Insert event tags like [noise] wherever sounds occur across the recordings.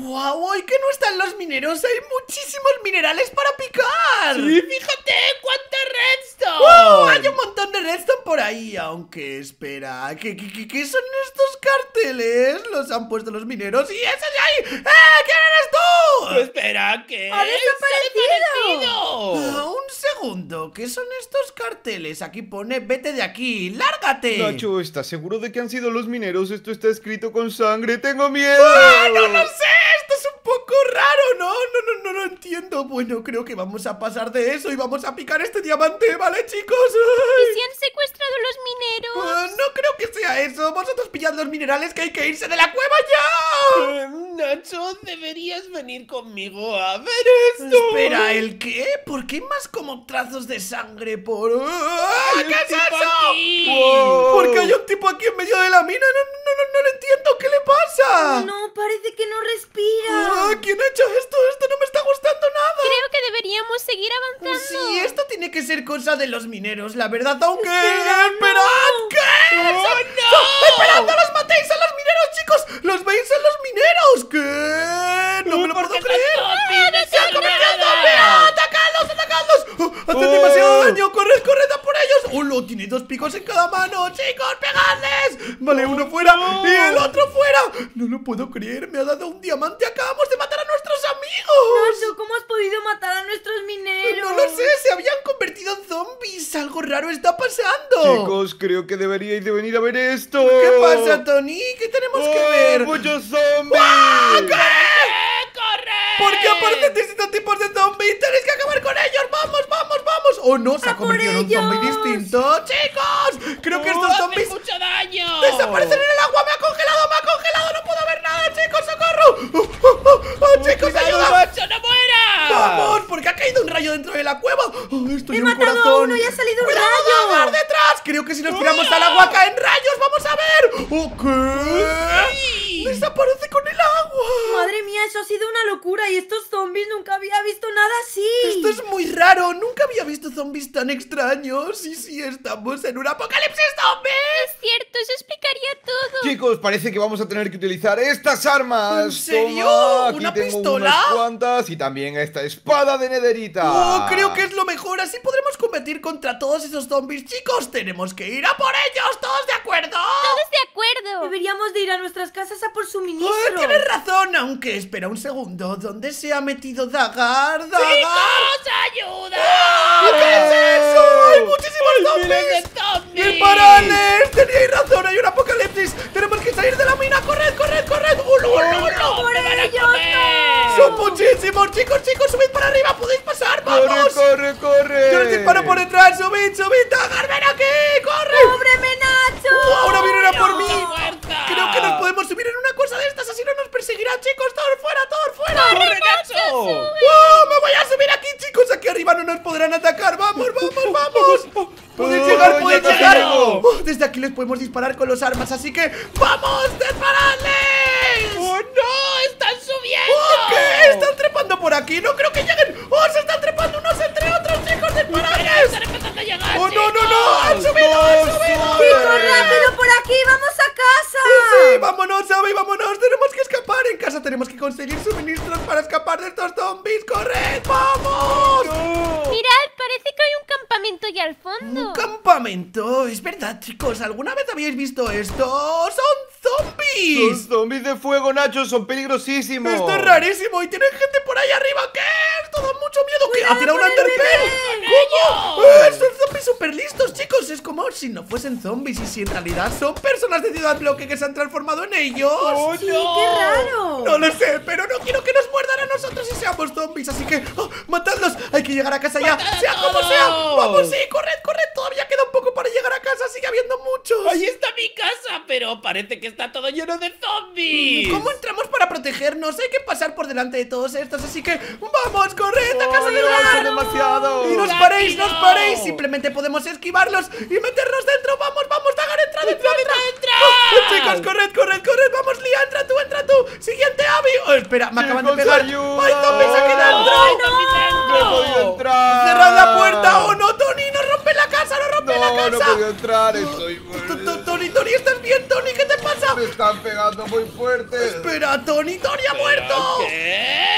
¡Wow! ¿Y que no están los mineros? ¡Hay muchísimos minerales para picar! ¡Sí, fíjate! ¡Cuánta redstone! ¡Wow! Hay un montón de redstone por ahí, aunque espera, ¿qué, qué, qué- son estos carteles? Los han puesto los mineros y ese de ahí, ¡eh! ¿Quién eres tú? Espera, ¿qué? ¡Ha. Ah, un segundo, ¿qué son estos carteles? Aquí pone, vete de aquí, lárgate. Nacho, ¿estás seguro de que han sido los mineros? Esto está escrito con sangre. ¡Tengo miedo! ¡Ah, no lo sé! Raro, ¿no? No, no, no lo entiendo. Bueno, creo que vamos a pasar de eso y vamos a picar este diamante, ¿vale, chicos? ¿Y si han secuestrado los mineros? Ah, no creo que sea eso. Vosotros pillad los minerales que hay que irse de la cueva ya. Eh, Nacho, deberías venir conmigo a ver esto. Espera, ¿el qué? ¿Por qué hay más como trazos de sangre por...? ¡Ah, Hay un ¿Qué es tipo eso? aquí. Wow. ¿Por qué hay un tipo aquí en medio de la mina? No, no, no, no lo entiendo. ¿Qué pasa? No, parece que no respira. Ah, ¿Quién ha hecho esto? Esto no me está gustando nada. Creo que deberíamos seguir avanzando. Sí, esto tiene que ser cosa de los mineros, la verdad, aunque... Espera, ¡Esperad! no. ¿Qué? ¡Oh, ¡Son- no! ¡son- ¡Esperad, no los matéis a los mineros, chicos! ¡Los veis a los mineros! ¿Qué? ¡No me lo ¿Por puedo creer! ¡Atacadlos, atacadlos! ¡Oh, ¡Hacen Oh. demasiado daño! ¡Corred, corred a por ellos! ¡Oh, lo tiene dos picos en cada mano! ¡Chicos, pegadles! Vale, uno fuera no. y el otro fuera. No lo puedo creer, me ha dado un diamante. Acabamos de matar a nuestros amigos. Nacho, ¿cómo has podido matar a nuestros mineros? No lo sé, se habían convertido en zombies. Algo raro está pasando. Chicos, creo que deberíais de venir a ver esto. ¿Qué pasa, Tony? ¿Qué tenemos que ¡Oh, ver? ¡Muchos zombies! ¡Eh, corre! ¿Por qué aparecen distintos tipos de zombies? ¡Tenéis que acabar ¡Oh, no! Se ha ¡A por convertido en un zombie distinto. ¡Chicos! Creo que ¡Oh, estos zombies mucho daño! desaparecen en el agua. ¡Me ha congelado, me ha congelado! ¡No puedo ver nada, chicos! ¡Socorro! ¡Oh, oh, oh, oh, chicos, ¡Cuidado, ayuda! no mueras! ¡Vamos! Porque ha caído un rayo dentro de la cueva. ¡Oh, estoy He en un matado a corazón. uno y ha salido un ¡Cuidado, rayo! Dagar, detrás! Creo que si nos tiramos al agua caen rayos. ¡Vamos a ver! ¿O qué? Sí. ¡Desaparece! Madre mía, eso ha sido una locura y estos zombies nunca había visto nada así. Esto es muy raro. Nunca había visto zombies tan extraños. Y sí, estamos en un apocalipsis zombie. Es cierto, eso explicaría todo. Chicos, parece que vamos a tener que utilizar estas armas. ¿En serio? Toma, aquí ¿Una tengo pistola? unas cuantas y también esta espada de nederita. Oh, creo que es lo mejor. Así podremos combatir contra todos esos zombies. Chicos, tenemos que ir a por ellos. ¿Todos de acuerdo? Todos de acuerdo. Deberíamos de ir a nuestras casas a por Oh, suministro. tienes razón, aunque espera un segundo. ¿Dónde se ha metido Dagar? ¡Dagar! ¡Chicos, ayuda! ¡Ah, ¿Qué es eso? ¡Hay muchísimos ¡Miles zombies! ¡Disparales! Teníais razón, hay un apocalipsis. Tenemos salir de la mina. ¡Corred, corred, corred! ¡Uno, uno, uno! ¡Me van a ellos, comer! ¡Son muchísimos, chicos, chicos! ¡Subid para arriba! ¡Podéis pasar! ¡Corre, ¡Vamos! corre, corre! ¡Yo les disparo por detrás! ¡Subid, subid! ¡Dagar, ven aquí! ¡Corre! ¡Cóbreme, Nacho! ¡Oh, ahora vienen a por mí! Creo que nos podemos subir en una cosa de estas, así no nos perseguirá, chicos. ¡Todos fuera, todos fuera! ¡Corre, Nacho! ¡Oh, me voy a subir aquí, chicos! Aquí arriba no nos podrán atacar. ¡Vamos, vamos, vamos! [laughs] ¡Podéis Oh, llegar, casi llegar! Oh, desde aquí les podemos disparar con los armas, así que ¡vamos! ¡Disparadles! ¡Oh, no! ¡Están subiendo! ¡Oh, qué! ¡Están trepando por aquí! ¡No creo que lleguen! ¡Oh, se están trepando unos entre otros, chicos! Espera, ¡Disparadles! ¡Están empezando a llegar, ¡Oh, no, no, no! ¡Han subido, han ¡No subido! ¡Chicos, rápido por aquí! ¡Vamos a casa! Sí, vámonos, Abby, vámonos. Tenemos que escapar. En casa tenemos que conseguir suministros para escapar de estos zombies. ¡Corred! ¡Vamos! Mirad, parece que hay un campamento allá al fondo. Un campamento. Es verdad, chicos. ¿Alguna vez habíais visto esto? ¡Son zombies! Los zombies de fuego, Nacho, son peligrosísimos. Esto es rarísimo. Y tienen gente por ahí arriba. ¿Qué? Esto da mucho miedo. ¿Qué? ¿Ha tirado un underpell? ¿Cómo? ¡Eh, son zombies súper listos, chicos. Como si no fuesen zombies y si en realidad son personas de Ciudad Bloque que se han transformado en ellos. ¡Oh, Sí, no! qué raro. No lo sé, pero no quiero que nos muerdan a nosotros y seamos zombies, así que oh, matadlos. Hay que llegar a casa ya, ¡Matad a sea como sea. Vamos, sí, corred, corred. Todavía queda un poco para llegar a casa, sigue habiendo muchos. Ahí está mi casa, pero parece que está todo lleno de zombies. ¿Cómo entramos para protegernos? Hay que pasar por delante de todos estos, así que vamos, corred a casa ¡Oh, de no, demasiados! Y nos paréis, nos paréis. Simplemente podemos esquivarlos y meternos dentro. Vamos, vamos, Dagar, entra dentro, entra. entra! Oh, chicos, corred, corred, corred. Vamos, Lía, entra tú, entra tú. Siguiente, Abby. Oh, espera, me acaban de pegar. ayuda. ¡Hay zombies aquí dentro! ¡Ay! ¡No podido entrar! ¡Cerrad la puerta! ¡Oh no, Tony! ¡No rompe la casa! ¡No rompe la No, no podido entrar, estoy Tony, Tony, ¿estás bien, Tony? ¿Qué te pasa? Me están pegando muy fuerte. Espera, Tony, Tony ha muerto.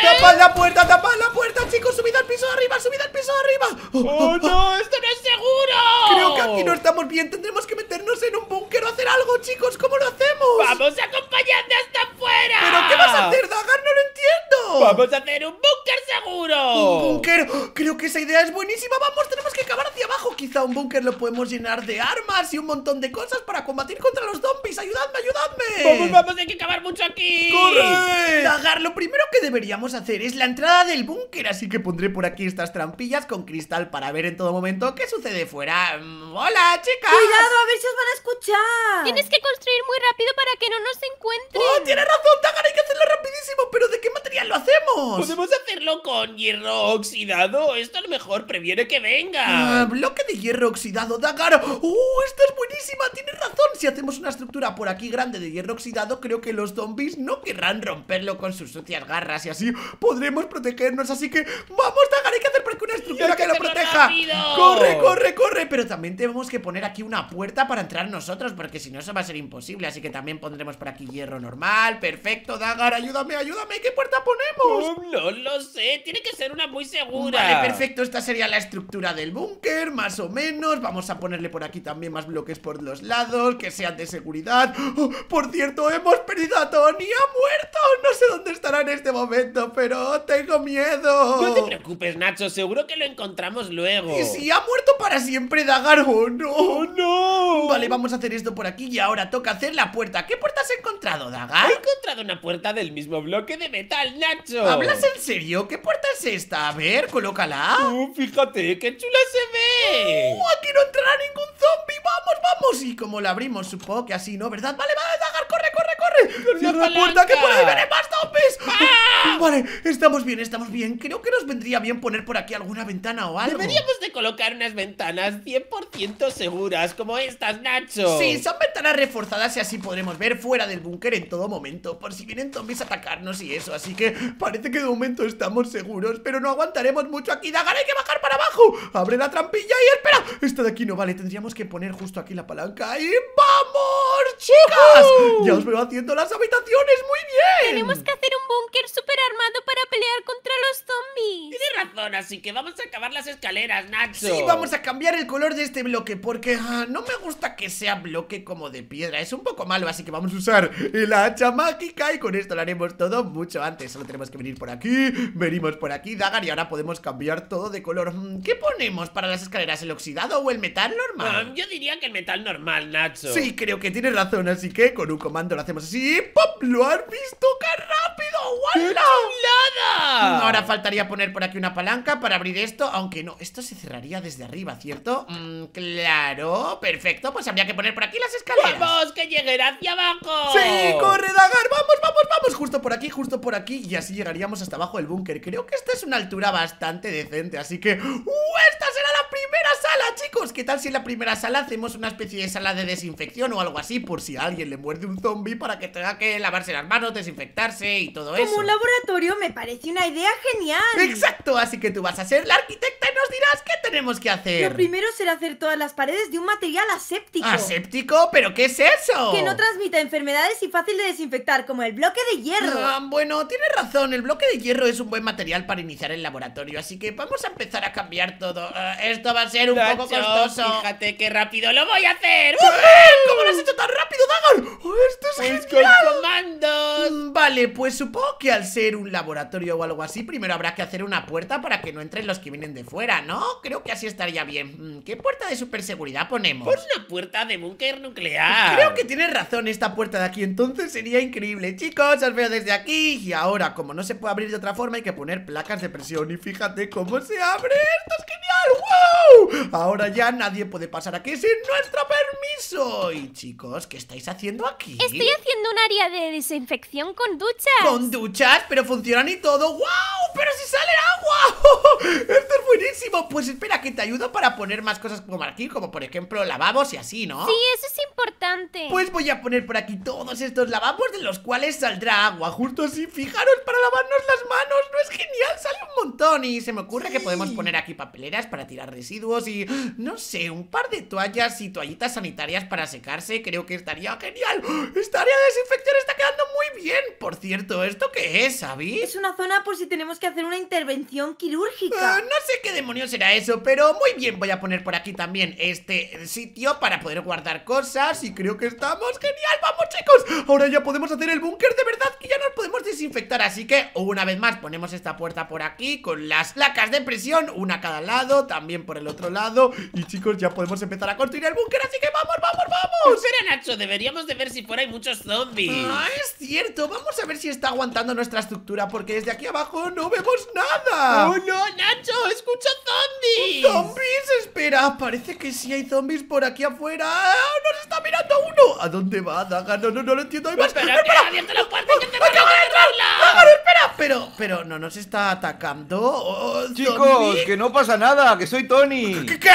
¡Tapad la puerta, tapad la puerta, chicos! ¡Subid al piso de arriba, subid al piso de arriba! ¡Oh, ¡Oh, [laughs] no! ¡Esto no es seguro! Creo que aquí no estamos bien, tendremos que meternos en un búnker o hacer algo, chicos, ¿cómo lo hacemos? ¡Vamos, acompañadme hasta afuera! ¿Pero qué vas a hacer, Dagar? No lo entiendo ¡Vamos a hacer un búnker seguro! Un búnker, creo que esa idea es buenísima Vamos, tenemos que cavar hacia abajo Quizá un búnker lo podemos llenar de armas y un montón de cosas para combatir contra los zombies ¡Ayudadme, ayudadme! ¡Vamos, vamos! ¡Hay que cavar mucho aquí! ¡Corre! Dagar, lo primero que deberíamos hacer es la entrada del búnker Así que pondré por aquí estas trampillas con cristal para ver en todo momento qué sucede fuera Mm, ¡Hola, chicas! Cuidado, a ver si os van a escuchar. Tienes que construir muy rápido para que no nos encuentren. ¡Oh, tienes razón, Dagar! Hay que hacerlo rapidísimo ¿Pero de qué material lo hacemos? ¿Podemos hacerlo con hierro oxidado? Esto a lo mejor previene que Ah, venga. bloque de hierro oxidado, Dagar ¡Uh, esta es buenísima! Tienes razón Si hacemos una estructura por aquí grande de hierro oxidado Creo que los zombies no querrán romperlo con sus sucias garras Y así podremos protegernos Así que, ¡vamos, Dagar! Hay que hacer por aquí una estructura que que lo proteja rápido. ¡Corre, corre, corre! Pero también tenemos que poner aquí una puerta para entrar nosotros Porque si no eso va a ser imposible Así que también pondremos por aquí hierro normal Perfecto, Dagar, ayúdame, ayúdame ¿Qué puerta ponemos? Oh, no lo sé, tiene que ser una muy segura. Vale, perfecto, esta sería la estructura del búnker, más o menos Vamos a ponerle por aquí también más bloques por los lados, que sean de seguridad Oh, Por cierto, hemos perdido a Tony, ha muerto No sé dónde estará en este momento, pero tengo miedo No te preocupes, Nacho, seguro que lo encontramos luego. ¿Y si ha muerto para siempre Dagar o no? ¡Oh, no! Vale, vamos a hacer esto por aquí y ahora toca hacer la puerta ¿Qué puerta has encontrado, Dagar? He encontrado una puerta del mismo bloque de metal, Nacho. ¿Hablas en serio? ¿Qué puerta es esta? A ver, colócala Oh, fíjate, qué chula se ve. ¡Uh, aquí no entrará ningún zombie! ¡Vamos, vamos! Y como la abrimos, supongo que así, ¿no? ¿Verdad? Vale, vale, Dagar, corre, corre, corre Cierra la puerta, que por ahí vienen más zombies ¡Ah! Vale, estamos bien, estamos bien Creo que nos vendría bien poner por aquí alguna ventana o algo Deberíamos de colocar unas ventanas 100% seguras como estas, Nacho. Sí, son ventanas reforzadas y así podremos ver fuera del búnker en todo momento Por si vienen zombies a atacarnos y eso Así que parece que de momento estamos seguros Pero no aguantaremos mucho aquí Dagar, hay que bajar para abajo Abre la trampilla y espera Esta de aquí no vale, tendríamos que poner justo aquí la palanca Y ¡vamos, chicas! Ya os veo haciendo las habitaciones, muy bien Tenemos que hacer un búnker súper armado para pelear contra los zombies. Tienes razón, así que vamos a acabar las escaleras, Nacho. Sí, vamos a cambiar el color de este bloque porque ah, no me gusta que sea bloque como de piedra, es un poco malo, así que vamos a usar el hacha mágica y con esto lo haremos todo mucho antes. Solo tenemos que venir por aquí, venimos por aquí, Dagar, y ahora podemos cambiar todo de color. Mm, ¿Qué ponemos para las escaleras, el oxidado o el metal normal? yo diría que el metal normal, Nacho. Sí, creo que tienes razón, así que con un comando lo hacemos así ¡pop! ¿Lo has visto? ¡Qué rápido! ¡Wala! ¡Chulada! Ahora faltaría poner por aquí una palanca para abrir esto, aunque no, esto se cerraría desde arriba, ¿cierto? Mm, claro, perfecto, pues habría que poner por aquí las escaleras. ¡Vamos, que lleguen hacia abajo! ¡Sí, corre, Dagar! ¡Vamos, vamos, vamos! Justo por aquí, justo por aquí Y así llegaríamos hasta abajo del búnker Creo que esta es una altura bastante decente Así que... ¡Uh! ¡Esta será la primera sala, chicos! ¿Qué tal si en la primera sala hacemos una especie de sala de desinfección o algo así? Por si a alguien le muerde un zombie para que tenga que lavarse las manos, desinfectarse y todo eso Como un laboratorio me parece una idea genial. Exacto, así que tú vas a ser la arquitecta y nos dirás qué tenemos que hacer Lo primero será hacer todas las paredes de un material aséptico. ¿Aséptico? ¿Pero qué es eso? Que no transmita enfermedades y fácil de desinfectar, como el bloque de hierro. Ah, bueno, tienes razón, el bloque de hierro es un buen material para iniciar el laboratorio, así que vamos a empezar a cambiar todo. Ah, esto va a ser un poco costoso. fíjate qué rápido lo voy a hacer. ¿Cómo lo has hecho tan rápido, Dagar? ¡Oh, esto es Pues con genial! comandos. Mm, Vale, pues supongo que al ser un laboratorio o algo así, primero habrá que hacer una puerta para que no entren los que vienen de fuera, ¿no? Creo que así estaría bien. Mm, ¿Qué puerta de superseguridad ponemos? Pon una puerta de búnker nuclear. Creo que tienes razón esta puerta de aquí, entonces sería increíble Chicos, os veo desde aquí Y ahora, como no se puede abrir de otra forma Hay que poner placas de presión Y fíjate cómo se abre, esto es genial ¡Wow! Ahora ya nadie puede pasar aquí sin nuestro permiso Y chicos, ¿qué estáis haciendo aquí? Estoy haciendo un área de desinfección con duchas. Con duchas, pero funcionan y todo ¡Wow! ¡Pero si sale agua! [laughs] ¡Esto es buenísimo! Pues espera, que te ayudo para poner más cosas como aquí Como por ejemplo lavabos y así, ¿no? Sí, eso es importante. Pues voy a poner por aquí todos estos lavabos de los cuales saldrá agua Justo así, fijaros, para lavarnos las manos ¿No es genial? Sale un montón Tony. Se me ocurre que podemos poner aquí papeleras para tirar residuos y, no sé, un par de toallas y toallitas sanitarias para secarse. Creo que estaría genial. Esta área de desinfección está quedando muy bien. Por cierto, ¿esto qué es, Abby? Es una zona por si tenemos que hacer una intervención Ah, quirúrgica. no sé qué demonios será eso, pero muy bien, voy a poner por aquí también este sitio para poder guardar cosas y creo que estamos genial, vamos chicos, ahora ya podemos hacer el búnker de verdad que ya nos podemos desinfectar, así que una vez más ponemos esta puerta por aquí con las placas de presión, una a cada lado, también por el otro lado y chicos ya podemos empezar a construir el búnker, así que vamos, vamos, vamos. Espera, Nacho, deberíamos de ver si fuera hay muchos zombies. Ah, es cierto, vamos a ver si está aguantando nuestra estructura porque desde aquí abajo no vemos nada. ¡Oh, no, Nacho! ¡Escucho zombies! ¡Zombies! Espera, parece que sí hay zombies por aquí afuera. ¡Ah, ¡Nos está mirando uno! ¿A dónde va, Daga? No, no, no lo entiendo. ¡Hay más! ¡Espera, que abierto la puerta que te van a ¡Acaba de entrar! encontrarla! ¡Daga, espera! Pero, pero, ¿no nos está atacando? Oh, Chicos, ¿zombie? que no pasa nada, que soy Tony. ¿Qué? ¿Qué?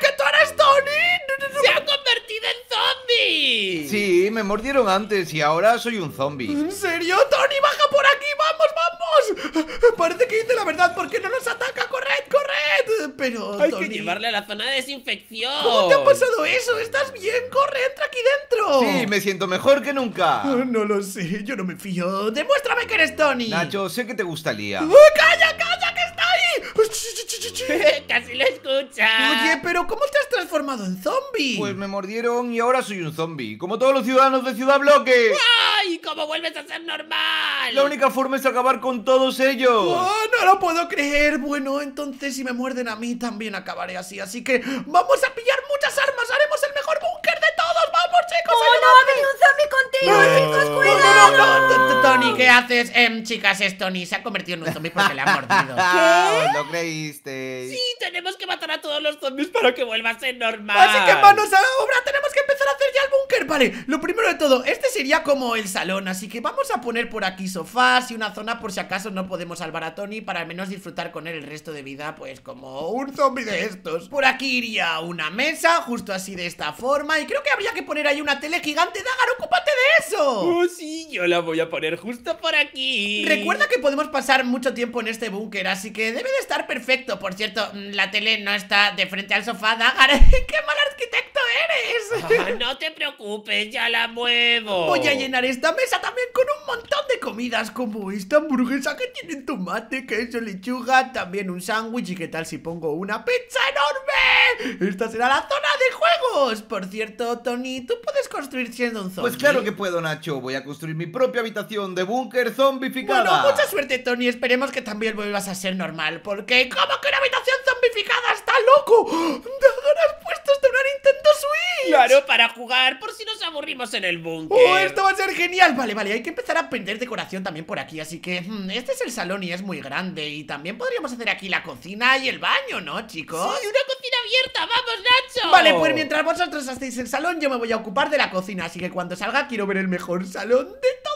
¿Que tú eres Tony? ¡Se ha convertido en zombie! Sí, me mordieron antes y ahora soy un zombie. ¿En serio? ¡Tony, baja por aquí! ¡Vamos, vamos! Parece que dice la verdad. ¿Por qué no nos ataca? ¡Corred, corred! Pero, Hay Tony... que llevarle a la zona de desinfección. ¿Cómo te ha pasado eso? ¿Estás bien? ¡Corre, entra aquí dentro! Sí, me siento mejor que nunca. Ah, No lo sé, yo no me fío. Demuéstrame que eres Tony. Nacho, sé que te gusta Lía. ¡Oh, ¡Calla, calla, que está ahí! Ch, ch, ch, ch, ch. [laughs] Casi lo escucha. Oye, pero ¿cómo te has transformado en zombie? Pues me mordieron y ahora soy un zombie, como todos los ciudadanos de Ciudad Bloque. ¡Ay! ¿Cómo vuelves a ser normal? La única forma es acabar con todos ellos. ¡Oh, no lo puedo creer! Bueno, entonces si me muerden a mí también acabaré así. Así que vamos a pillar muchas armas. Haremos el mejor búnker de todos. ¡Vamos, chicos! ¡Oh, no! ¡Ha venido un zombie contigo, chicos! No, ¡Cuidado! no, no, T- Tony, ¿qué haces? Em, chicas, es Tony. Se ha convertido en un zombie porque le ha mordido. [laughs] Ah, ¿Lo creíste? Sí, tenemos que matar a todos los zombies para que vuelva a ser normal. Así que manos a la obra, tenemos que empezar a hacer ya el búnker Vale, lo primero de todo, este sería como el salón Así que vamos a poner por aquí sofás y una zona por si acaso no podemos salvar a Tony Para al menos disfrutar con él el resto de vida Pues como un zombie de estos Por aquí iría una mesa, justo así de esta forma Y creo que habría que poner ahí una tele gigante Dagar, ocúpate de eso Oh, sí, yo la voy a poner justo por aquí. Recuerda que podemos pasar mucho tiempo en este búnker, así que debe de estar perfecto. Por cierto, mm, la tele no está de frente al sofá, Dagar. [laughs] ¡Qué mal arquitecto eres! Ah, no te preocupes, ya la muevo. Voy a llenar esta mesa también con un montón de comidas como esta hamburguesa que tiene tomate, queso, lechuga, también un sándwich y qué tal si pongo una pizza enorme. Esta será la zona de juegos. Por cierto, Tony, tú puedes construir siendo un zombie. Pues claro que puedo, Nacho. Voy a construir mi propia habitación de búnker zombificada. Bueno, mucha suerte, Tony. Esperemos que también vuelvas a ser normal. Porque, ¿cómo que una habitación zombificada? ¡Está loco! ¡Dagar, has puesto hasta una Nintendo Switch! Claro, para jugar, por si nos aburrimos en el búnker. ¡Oh, esto va a ser genial! Vale, vale, hay que empezar a aprender decoración también por aquí Así que, hmm, este es el salón y es muy grande Y también podríamos hacer aquí la cocina y el baño, ¿no, chicos? ¡Sí, una cocina abierta! ¡Vamos, Nacho! Vale, pues mientras vosotros hacéis el salón Yo me voy a ocupar de la cocina Así que cuando salga quiero ver el mejor salón de todos los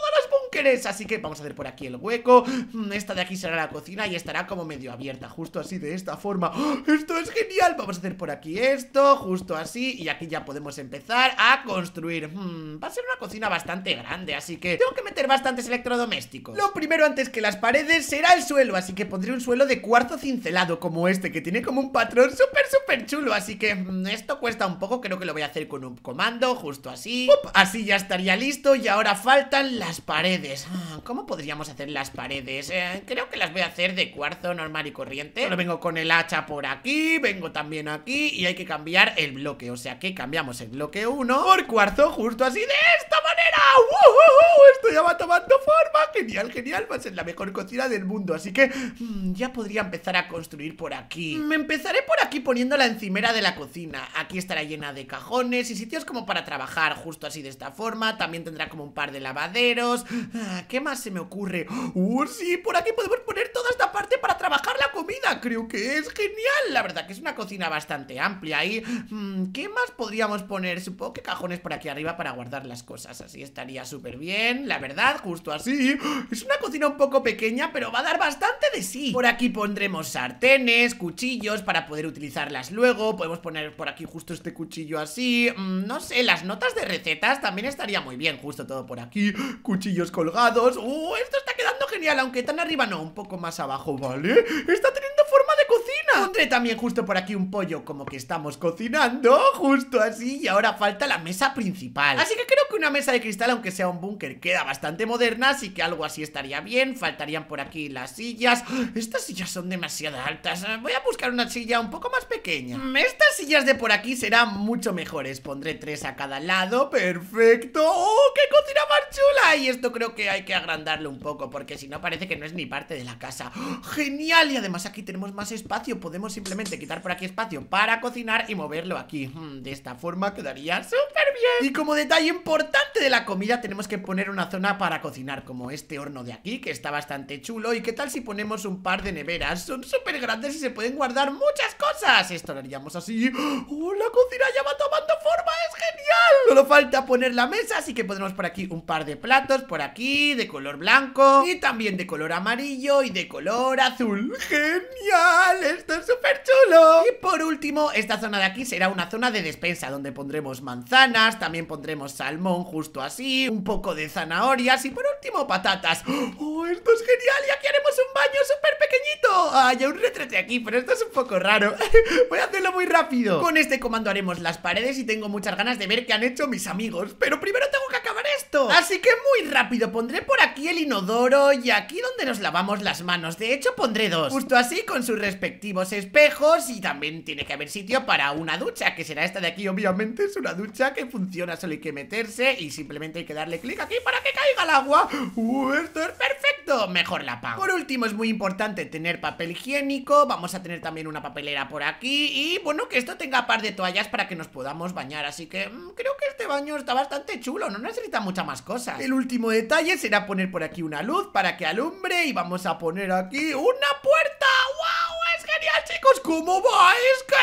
búnkeres Así que vamos a hacer por aquí el hueco. Hmm, Esta de aquí será la cocina y estará como medio abierta Justo así, de esta forma. ¡Oh, Esto es genial, vamos a hacer por aquí esto Justo así, y aquí ya podemos empezar a construir. Hmm, Va a ser una cocina bastante grande Así que tengo que meter bastantes electrodomésticos. Lo primero antes que las paredes será el suelo Así que pondré un suelo de cuarzo cincelado Como este, que tiene como un patrón súper súper chulo Así que hmm, esto cuesta un poco Creo que lo voy a hacer con un comando, justo así. ¡Pup! Así ya estaría listo Y ahora faltan las paredes Ah, ¿Cómo podríamos hacer las paredes? Eh, creo que las voy a hacer de cuarzo normal y corriente. Ahora vengo con el hacha por aquí Vengo también aquí Y hay que cambiar el bloque. O sea que cambiamos el bloque 1 por cuarzo Justo así de esta manera. Esto ya va tomando forma. Genial, genial. Va a ser la mejor cocina del mundo. Así que mm, ya podría empezar a construir por aquí. Me empezaré por aquí poniendo la encimera de la cocina. Aquí estará llena de cajones y sitios como para trabajar Justo así de esta forma. También tendrá como un par de lavaderos Ah, ¿Qué más se me ocurre? ¡Uh, sí! Por aquí podemos poner toda esta parte para trabajar la comida. Creo que es genial. La verdad que es una cocina bastante amplia Y mm, ¿qué más podríamos poner? Supongo que cajones por aquí arriba para guardar las cosas. Así estaría súper bien La verdad, justo así. Es una cocina un poco pequeña Pero va a dar bastante de sí. Por aquí pondremos sartenes, cuchillos Para poder utilizarlas luego. Podemos poner por aquí justo este cuchillo así. Mm, No sé, las notas de recetas También estaría muy bien. Justo todo por aquí. Cuchillos colgados ¡Uh! Esto está quedando genial, aunque tan arriba no, un poco más abajo, ¿vale? Está teniendo cocina. Pondré también justo por aquí un pollo como que estamos cocinando Justo así, y ahora falta la mesa principal. Así que creo que una mesa de cristal, aunque sea un búnker, queda bastante moderna Así que algo así estaría bien. Faltarían por aquí las sillas. Estas sillas son demasiado altas. Voy a buscar una silla un poco más pequeña. Mm, Estas sillas de por aquí serán mucho mejores. Pondré tres a cada lado, perfecto. ¡Oh, qué cocina más chula! Y esto creo que hay que agrandarlo un poco Porque si no parece que no es ni parte de la casa. ¡Oh, ¡Genial! Y además aquí tenemos más espacio Podemos simplemente quitar por aquí espacio para cocinar Y moverlo aquí. Mm, De esta forma quedaría súper bien. Y como detalle importante de la comida Tenemos que poner una zona para cocinar Como este horno de aquí, que está bastante chulo ¿Y qué tal si ponemos un par de neveras? Son súper grandes y se pueden guardar muchas cosas Esto lo haríamos así ¡Oh, la cocina ya va tomando forma! ¡Es genial! Solo falta poner la mesa Así que pondremos por aquí un par de platos Por aquí, de color blanco Y también de color amarillo y de color azul ¡Genial! Esto es súper chulo Y por último, esta zona de aquí será una zona de despensa Donde pondremos manzanas También pondremos salmón justo así Un poco de zanahorias Y por último, patatas. ¡Oh, esto es genial! Y aquí haremos un baño súper pequeñito ¡Ah, hay un retrete aquí! Pero esto es un poco raro [laughs] Voy a hacerlo muy rápido. Con este comando haremos las paredes Y tengo muchas ganas de ver qué han hecho mis amigos Pero primero tengo que acabar esto. Así que muy rápido Pondré por aquí el inodoro Y aquí donde nos lavamos las manos. De hecho pondré dos. Justo así con sus respectivos espejos Y también tiene que haber sitio para una ducha Que será esta de aquí obviamente. Es una ducha que funciona Solo hay que meterse Y simplemente hay que darle clic aquí para que caiga el agua. ¡Uh, esto es perfecto! Mejor la apago. Por último es muy importante tener papel higiénico. Vamos a tener también una papelera por aquí. Y bueno, que esto tenga par de toallas para que nos podamos bañar. Así que mm, creo que este baño está bastante chulo. No necesita muchas más cosas. El último detalle será poner por aquí una luz para que alumbre. Y vamos a poner aquí una puerta. ¡Wow! ¡Es genial, chicos! ¿Cómo va? ¡Es que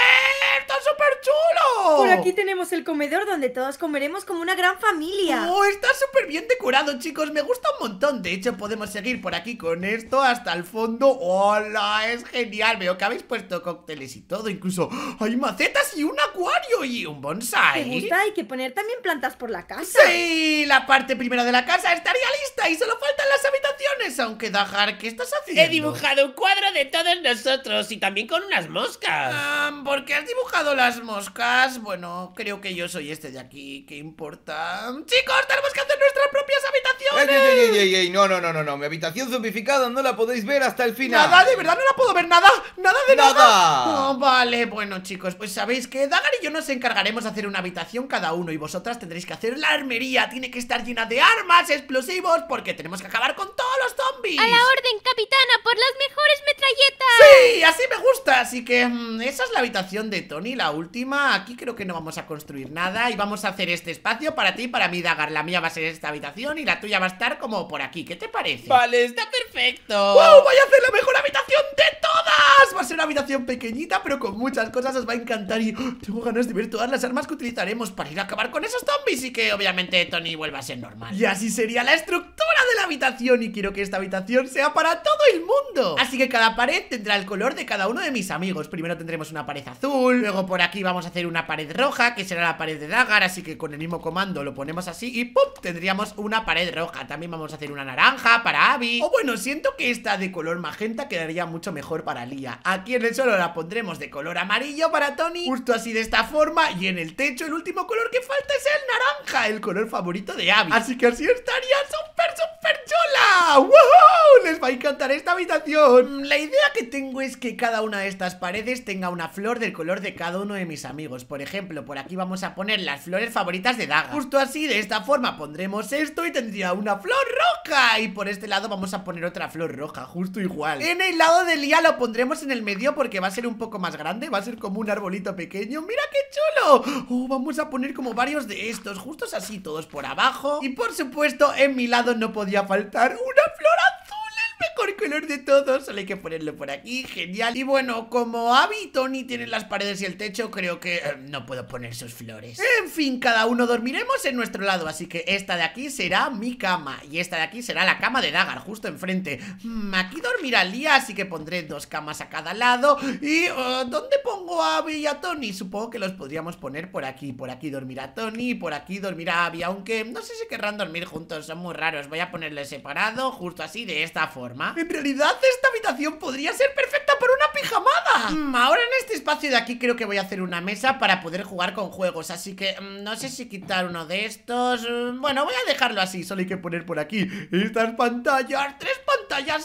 está súper chulo! Por aquí tenemos el comedor donde todos comeremos como una gran familia. Oh, está súper bien decorado, chicos. Me gusta un montón. De hecho, podemos seguir por aquí con esto hasta el fondo. ¡Hola! Es genial. Veo que habéis puesto cócteles y todo. Incluso hay macetas y un acuario y un ¿Te bonsai. gusta? Hay que poner también plantas por la casa. Sí, la parte primera de la casa estaría lista y solo faltan las habitaciones. Aunque Dajar, ¿qué estás haciendo? He dibujado un cuadro de todos nosotros y también con unas moscas. Ah, ¿Por qué has dibujado las moscas? Bueno, creo que yo soy este de aquí. ¿Qué importa? Chicos, tenemos que hacer nuestras propias ¡Ey, habitaciones. ey, ey, ey, ey! No, no, no, no, no. Mi habitación zombificada no la podéis ver hasta el final. Nada, de verdad no la puedo ver nada, nada de nada. Nada. Oh, vale, bueno chicos, pues sabéis que Dagar y yo nos encargaremos de hacer una habitación cada uno y vosotras tendréis que hacer la armería. Tiene que estar llena de armas, explosivos, porque tenemos que acabar con todos los zombies. A la orden, capitana, por las mejores metralletas. Sí, así me gusta, así que mm, esa es la habitación de Tony, la última Aquí creo que no vamos a construir nada Y vamos a hacer este espacio para ti y para mí, Dagar La mía va a ser esta habitación y la tuya va a estar como por aquí ¿Qué te parece? Vale, está perfecto. ¡Wow! ¡Voy a hacer la mejor habitación de todas! Va a ser una habitación pequeñita, pero con muchas cosas os va a encantar Y ¡oh! tengo ganas de ver todas las armas que utilizaremos para ir a acabar con esos zombies Y que obviamente Tony vuelva a ser normal Y así sería la estructura de la habitación Y quiero que esta habitación sea para todo el mundo Así que cada pared tendrá el color de cada uno de mis amigos. Primero tendremos una pared azul Luego por aquí vamos a hacer una pared roja Que será la pared de Dagar Así que con el mismo comando lo ponemos así Y ¡pum! Tendríamos una pared roja. También vamos a hacer una naranja para Abby. O bueno, siento que esta de color magenta quedaría mucho mejor para Lía. Aquí en el suelo la pondremos de color amarillo para Tony Justo así de esta forma Y en el techo el último color que falta es el naranja El color favorito de Abby. Así que así estaría súper, súper chula ¡Woohoo! Les va a encantar esta habitación. La idea que tengo es que cada una de estas paredes tenga una flor del color de cada uno de mis amigos. Por ejemplo, por aquí vamos a poner las flores favoritas de Daga. Justo así, de esta forma pondremos esto y tendría una flor roja. Y por este lado vamos a poner otra flor roja, justo igual. En el lado de Lía lo pondremos en el medio porque va a ser un poco más grande Va a ser como un arbolito pequeño. ¡Mira qué chulo! Oh, vamos a poner como varios de estos, justos así, todos por abajo. Y por supuesto, en mi lado no podía faltar una flor azul color de todo, solo hay que ponerlo por aquí, genial. Y bueno, como Abby y Tony tienen las paredes y el techo, creo que eh, no puedo poner sus flores. En fin, cada uno dormiremos en nuestro lado, así que esta de aquí será mi cama. Y esta de aquí será la cama de Dagar, justo enfrente. Mm, aquí dormirá Lía, así que pondré dos camas a cada lado. ¿Y eh, dónde pongo a Abby y a Tony? Supongo que los podríamos poner por aquí. Por aquí dormirá Tony, por aquí dormirá Abby, aunque no sé si querrán dormir juntos, son muy raros. Voy a ponerles separado, justo así, de esta forma. Realidad, esta habitación podría ser perfecta para una pijamada. Mm, ahora en este espacio de aquí creo que voy a hacer una mesa para poder jugar con juegos, así que mm, no sé si quitar uno de estos. Mm, Bueno, voy a dejarlo así, solo hay que poner por aquí estas pantallas. Tres pantallas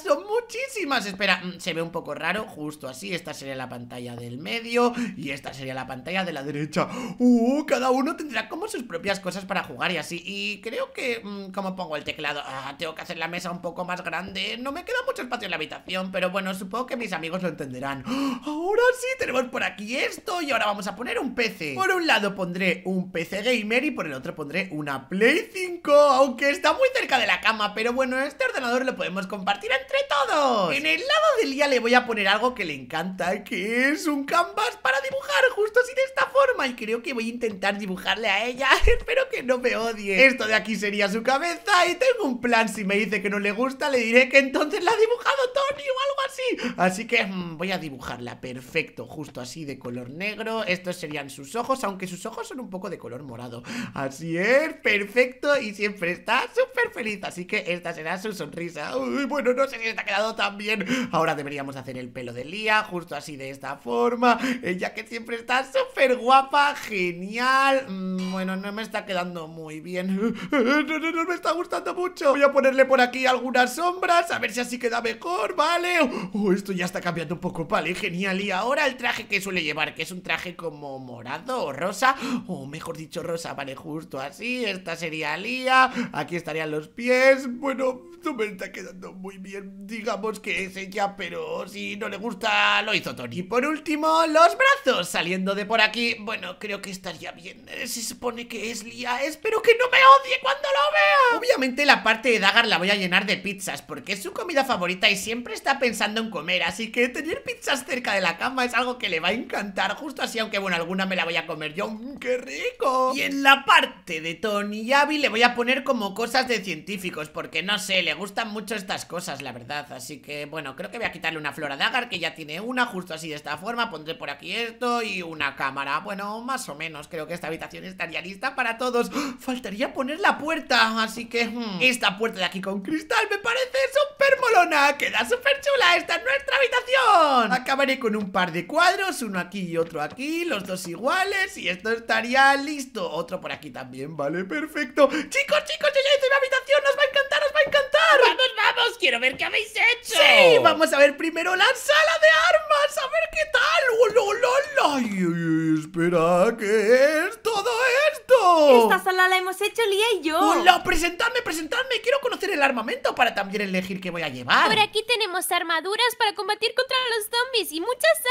son muchísimas. Espera, mm, se ve un poco raro, justo así. Esta sería la pantalla del medio y esta sería la pantalla de la derecha. Uh, cada uno tendrá como sus propias cosas para jugar y así. Y creo que, mm, ¿cómo pongo el teclado? Ah, tengo que hacer la mesa un poco más grande. No me queda mucho espacio en la habitación, pero bueno, supongo que mis amigos lo entenderán. ¡Ah! Ahora sí, tenemos por aquí esto y ahora vamos a poner un PC. Por un lado pondré un PC gamer y por el otro pondré una Play 5, aunque está muy cerca de la cama, pero bueno, este ordenador lo podemos compartir entre todos. En el lado de Lía le voy a poner algo que le encanta, que es un canvas para dibujar, justo así de esta forma, y creo que voy a intentar dibujarle a ella. [laughs] Espero que no me odie. Esto de aquí sería su cabeza y tengo un plan, si me dice que no le gusta, le diré que entonces la ha dibujado Tony o algo así. Así que mm, voy a dibujarla, perfecto, justo así de color negro. Estos serían sus ojos, aunque sus ojos son un poco de color morado. Así es, perfecto, y siempre está súper feliz. Así que esta será su sonrisa. Uy, bueno, no sé si está quedado tan bien. Ahora deberíamos hacer el pelo de Lía, justo así de esta forma. Ella que siempre está súper guapa, genial. Mm, bueno, no me está quedando muy bien. [laughs] No, no, no me está gustando mucho. Voy a ponerle por aquí algunas sombras, a ver si así queda mejor, ¿vale? Oh, esto ya está cambiando un poco, vale, genial. Y ahora el traje que suele llevar, que es un traje como morado o rosa, o mejor dicho rosa, vale, justo así. Esta sería Lía, aquí estarían los pies. Bueno, no me está quedando muy bien. Digamos que es ella, pero si no le gusta, lo hizo Tony. Por último, los brazos saliendo de por aquí. Bueno, creo que estaría bien. Se supone que es Lía. Espero que no me odie cuando lo vea. Obviamente la parte de Dagar la voy a llenar de pizzas, porque es su comida favorita y siempre está pensando en comer. Así que tener pizzas cerca de la cama es algo que le va a encantar. Justo así, aunque bueno, alguna me la voy a comer yo. ¡Mm, ¡Qué rico! Y en la parte de Tony y Abby le voy a poner como cosas de científicos, porque no sé, le gustan mucho estas cosas, la verdad. Así que bueno, creo que voy a quitarle una flora Dagar, que ya tiene una, justo así de esta forma. Pondré por aquí esto y una cámara. Bueno, más o menos, creo que esta habitación estaría lista para todos. ¡Ah! Faltaría poner la puerta, así que hmm, esta puerta de aquí con cristal me parece súper molona. Queda súper chula, esta es nuestra habitación. Acabaré con un par de cuadros, uno aquí y otro aquí, los dos iguales y esto estaría listo. Otro por aquí también, vale, perfecto. Chicos, chicos, yo ya hice mi habitación, os va a encantar, os va a encantar. ¡Vamos, vamos! ¡Quiero ver qué habéis hecho! Sí, vamos a ver primero la sala de armas, a ver qué tal. ¡Oh, la, la, la! Espera, ¿qué es todo esto? Esta sala la hemos hecho Lía y yo. Hola, presentadme, presentadme. Quiero conocer el armamento para también elegir qué voy a llevar. Por aquí tenemos armaduras para combatir contra los zombies y muchas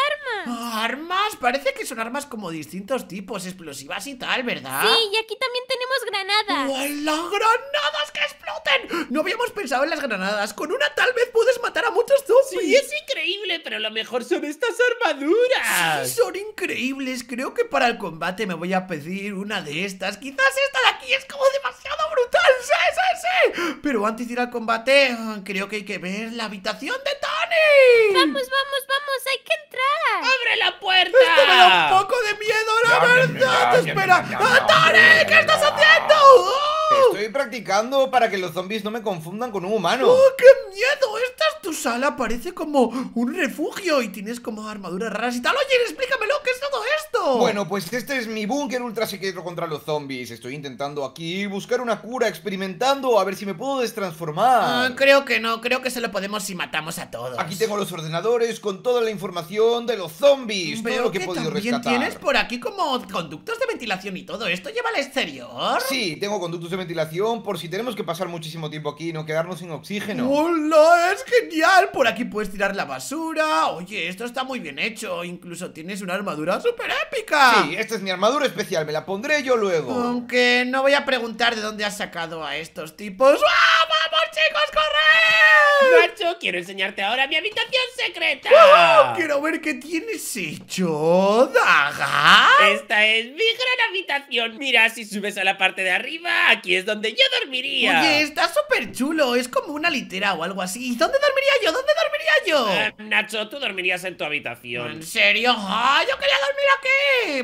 armas. Armas, parece que son armas como distintos tipos, explosivas y tal, ¿verdad? Sí, y aquí también tenemos granadas. ¡Hola, granadas que exploten! No habíamos pensado en las granadas. Con una tal vez puedes matar a muchos zombies. Sí, es increíble, pero lo mejor son estas armaduras. Sí, son increíbles. Creo que para el combate me voy a pedir una de estas. Quizás esta de aquí es como demasiado brutal. Sí, sí, sí. Pero antes de ir al combate, creo que hay que ver la habitación de Tony. Vamos, vamos, vamos, hay que entrar. ¡Abre la puerta! Esto me da un poco de miedo, la verdad. Espera. ¡Ah, Tony! ¿Qué estás haciendo? ¡Oh! Estoy practicando para que los zombies no me confundan con un humano. ¡Oh, qué miedo! Esta es tu sala, parece como un refugio y tienes como armaduras raras y tal. Oye, explícamelo, ¿qué es todo? Bueno, pues este es mi búnker ultra secreto contra los zombies. Estoy intentando aquí buscar una cura, experimentando a ver si me puedo Ah, destransformar. creo que no, creo que se lo podemos si matamos a todos. Aquí tengo los ordenadores con toda la información de los zombies, todo lo que he podido también rescatar. tienes por aquí como conductos de ventilación y todo esto lleva al exterior. Sí, tengo conductos de ventilación por si tenemos que pasar muchísimo tiempo aquí y no quedarnos sin oxígeno. ¡Hola! ¡Es genial! Por aquí puedes tirar la basura. Oye, esto está muy bien hecho. Incluso tienes una armadura súper épica. Sí, esta es mi armadura especial, me la pondré yo luego. Aunque no voy a preguntar de dónde has sacado a estos tipos. ¡Ah, ¡Vamos, chicos, corred! Nacho, quiero enseñarte ahora mi habitación secreta. ¡Ah! Quiero ver qué tienes hecho, Daga. Esta es mi gran habitación. Mira, si subes a la parte de arriba, aquí es donde yo dormiría. Oye, está súper chulo. Es como una litera o algo así. ¿Dónde dormiría yo? ¿Dónde dormiría yo? Eh, Nacho, tú dormirías en tu habitación. ¿En serio? ¡Ah, yo quería dormir aquí!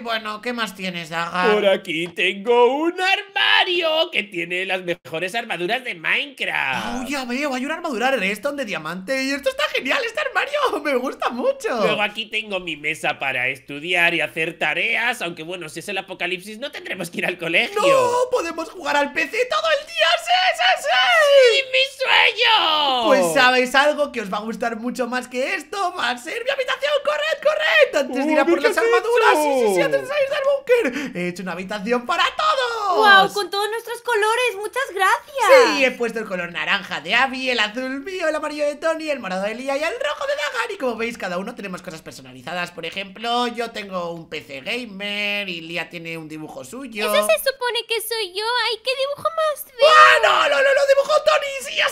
Bueno, ¿qué más tienes, Daga? Por aquí tengo un armario que tiene las mejores armaduras de Minecraft. Oh, ya veo, hay una armadura redstone de diamante y esto está genial, este armario [laughs] me gusta mucho. Luego aquí tengo mi mesa para estudiar y hacer tareas, aunque bueno, si es el apocalipsis no tendremos que ir al colegio. ¡No! ¡Podemos jugar al PC todo el día! ¡Sí, sí, sí! ¡Y mi sueño! Pues sabéis algo que os va a gustar mucho más que esto, va a ser mi habitación, corred, corred, antes de ir a por ¿qué las armaduras, antes de salir del búnker, he hecho una habitación para todos. ¡Wow! Con todos nuestros colores, muchas gracias. Sí, he puesto el color naranja de Abby, el azul mío, el amarillo de Tony, el morado de Lía y el rojo de Dagan. Y como veis, cada uno tenemos cosas personalizadas. Por ejemplo, yo tengo un PC gamer y Lía tiene un dibujo suyo. Eso se supone que soy yo. ¡Ay, qué dibujo más feo! ¡Ah, no, no, no, lo dibujó Tony! ¡Sí, ha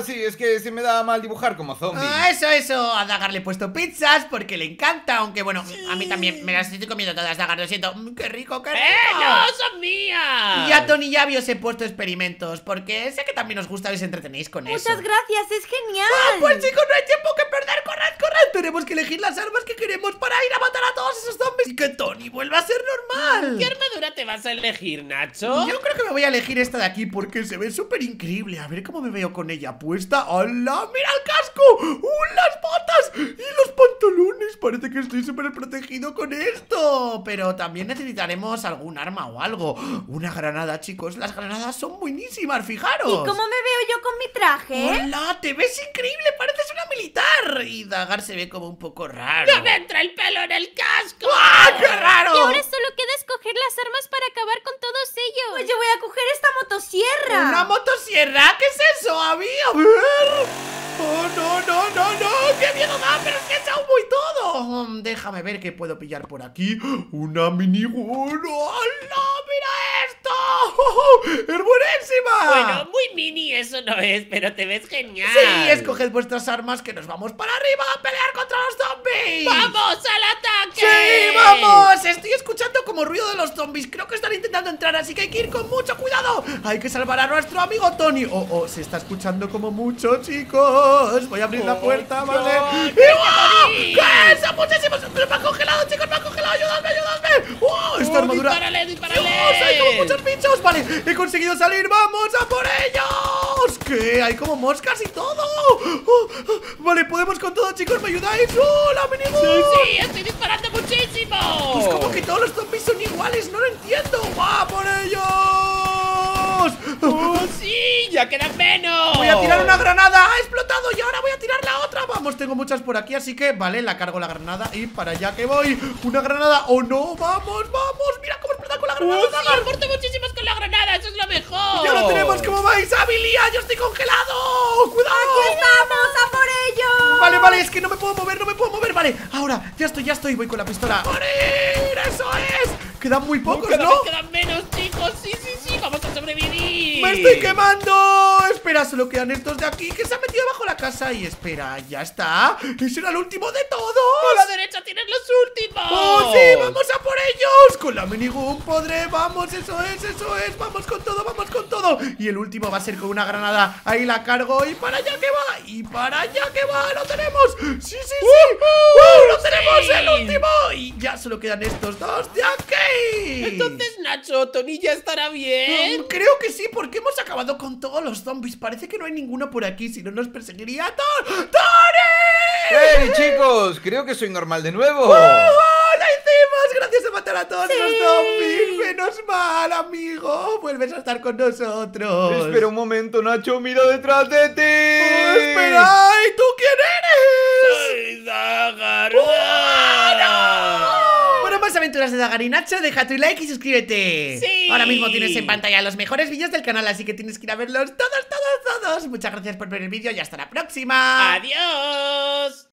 sí, es que se me da mal dibujar como zombie. Ah, eso, eso, a Dagar le he puesto pizzas porque le encanta, aunque bueno, a mí también me las estoy comiendo todas, Dagar, lo siento. Mm, ¡Qué rico, qué rico! ¡Eh, no! ¡Son mías! Y a Tony y Abby os he puesto experimentos, porque sé que también os gusta y os entretenéis con eso. Muchas gracias, es genial. ¡Ah, pues chicos, no hay tiempo que perder! ¡Corred, corred! Tenemos que elegir las armas que queremos para ir a matar a todos esos zombies y que Tony vuelva a ser normal. ¿Qué armadura te vas a elegir, Nacho? Yo creo que me voy a elegir esta de aquí porque se ve súper increíble. A ver cómo me veo con ella puesta. ¡Hala! ¡Mira el casco! ¡Uh, las botas! ¡Y los pantalones! Parece que estoy súper protegido con esto. Pero también necesitaremos algún arma o algo. Una granada, chicos. Las granadas son buenísimas, fijaros. ¿Y cómo me veo yo con mi traje? ¡Hola! ¡Te ves increíble! ¡Pareces una militar! Y Dagar se ve como un poco raro. ¡No me entra el pelo en el casco! ¡Ah, qué raro! Y ahora queda escoger las armas para acabar con todos ellos. Pues yo voy a coger esta ¿Una motosierra? ¿Qué es eso, Abby? A ver. Oh, no, no, no, no. ¡Qué miedo da! Pero es que es humo y todo. Mm, déjame ver qué puedo pillar por aquí. Una. ¡Hola! ¡Mira esto! ¡Es buenísima! Bueno, muy mini eso no es, pero te ves genial. Sí, escoged vuestras armas que nos vamos para arriba a pelear contra los zombies. ¡Vamos al ataque! ¡Sí, vamos! Estoy escuchando como ruido de los zombies. Creo que están intentando entrar, así que hay que ir con mucho cuidado. Hay que salvar a nuestro amigo Tony. Oh, oh, se está escuchando como mucho, chicos. Voy a abrir la Oh, puerta, ¿vale? no, ¡Y ¡wow! Tony! ¿Qué? ¡Son muchísimos! ¡Pero me ha congelado, chicos! ¡Me ha congelado! ¡Ayudadme, ayudadme! ¡Oh, esta Oh, armadura! dispárale, dispárale. ¡Dios! ¡Hay como muchos bichos! Vale, he conseguido salir. ¡Vamos a por ellos! ¿Qué? Hay como moscas y todo. Oh, oh, vale, podemos con todo, chicos. ¿Me ayudáis? ¡Oh, la minigun! Sí, estoy disparando muchísimo. Pues como que todos los zombies son iguales, no lo entiendo. ¡Va por ellos! ¡Oh, sí! ¡Ya quedan menos! Voy a tirar una granada, ha explotado y ahora voy a tirar la otra. Vamos, tengo muchas por aquí, así que vale, la cargo la granada y para allá que voy. Una granada, oh no, vamos, vamos. Mira cómo explota con la granada. ¡Oh, sí! Dagar. ¡He muerto muchísimos con la granada! ¡Eso es lo mejor! Ya lo tenemos, ¿cómo vais? ¡Abilia! ¡Yo estoy congelado! ¡Cuidado! ¡Vamos a por ellos! Vale, vale, es que no me puedo mover, no me puedo mover, vale Ahora, ya estoy, ya estoy, voy con la pistola ¡Morir! ¡Eso es! Quedan muy pocos, ¿no? quedan menos, chicos. Sí, sí. Vamos a sobrevivir. ¡Me estoy quemando! Espera, solo quedan estos de aquí que se han metido bajo la casa Y espera, ya está Ese era el último de todos A la derecha tienes los últimos. ¡Oh, sí! ¡Vamos a por ellos! Con la minigun podré, vamos, eso es, eso es Vamos con todo, vamos con todo Y el último va a ser con una granada Ahí la cargo y para allá que va Y para allá que va, lo tenemos ¡Sí, sí, sí! ¡Uh, ¡Lo tenemos, sí! el último! Y ya solo quedan estos dos de aquí Entonces, Nacho, Tony ya estará bien. Mm, Creo que sí, porque hemos acabado con todos los zombies Parece que no hay ninguno por aquí, si no nos perseguiría ¡Tor! ¡Tony! ¡Hey, chicos! Creo que soy normal de nuevo. ¡Oh, ¡La hicimos! Gracias a matar a todos Sí. los zombies. Menos mal, amigo. Vuelves a estar con nosotros. Espera un momento, Nacho, mira detrás de ti. Oh, espera, ¿y tú quién eres? Soy. Para Nacho, deja tu like y suscríbete. Sí. Ahora mismo tienes en pantalla los mejores vídeos del canal, así que tienes que ir a verlos todos, todos, todos. Muchas gracias por ver el vídeo y hasta la próxima. ¡Adiós!